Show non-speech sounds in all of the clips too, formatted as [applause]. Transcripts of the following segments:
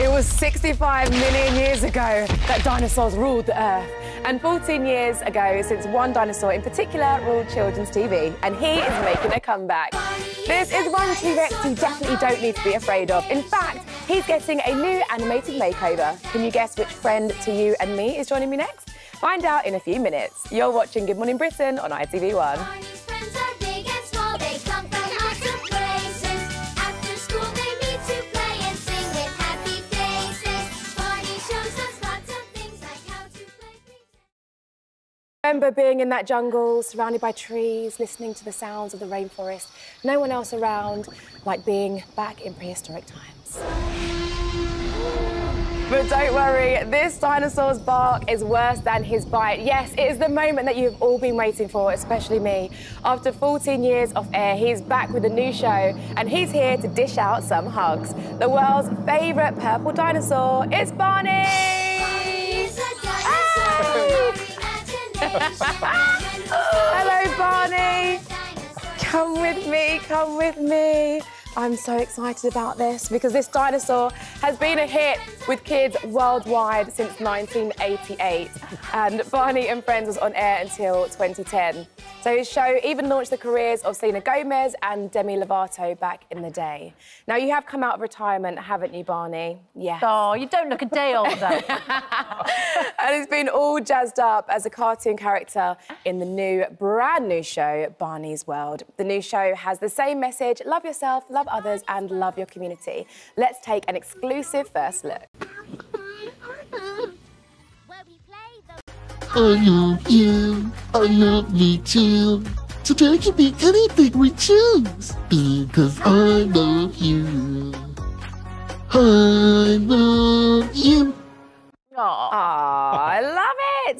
It was 65 million years ago that dinosaurs ruled the Earth. And 14 years ago, since one dinosaur in particular ruled children's TV. And he is making a comeback. This is one T-Rex you definitely don't need to be afraid of. In fact, he's getting a new animated makeover. Can you guess which friend to you and me is joining me next? Find out in a few minutes. You're watching Good Morning Britain on ITV1. Remember being in that jungle, surrounded by trees, listening to the sounds of the rainforest, no one else around, like being back in prehistoric times. But don't worry, this dinosaur's bark is worse than his bite. Yes, it is the moment that you've all been waiting for, especially me. After 14 years off air, he's back with a new show, and he's here to dish out some hugs. The world's favourite purple dinosaur is Barney! Hello, Barney. Come with me, come with me. I'm so excited about this because this dinosaur has been a hit with kids worldwide since 1988. And Barney and Friends was on air until 2010. So his show even launched the careers of Selena Gomez and Demi Lovato back in the day. Now, you have come out of retirement, haven't you, Barney? Yes. Oh, you don't look a day older. [laughs] and he's been all jazzed up as a cartoon character in the new, brand new show, Barney's World. The new show has the same message love yourself, love others, and love your community. Let's take an exclusive first look. Where we play the I love you. I love me too. Today can be anything we choose because I love you. I love you. Aw. Aw, I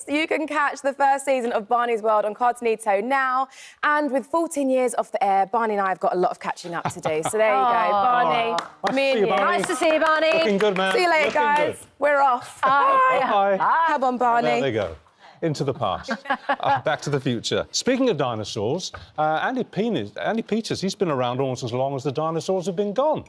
You can catch the first season of Barney's World on Cartoonito now. And with 14 years off the air, Barney and I have got a lot of catching up to do. So there you go, [laughs] Barney. Nice me and see you, Barney. Nice to see you, Barney. Looking good, man. See you later, Looking guys. good. We're off. Bye. Come on, Barney. There they go. Into the past. [laughs] Uh, back to the future. Speaking of dinosaurs, uh, Andy, Peters, Andy Peters, he's been around almost as long as the dinosaurs have been gone.